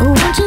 Ooh.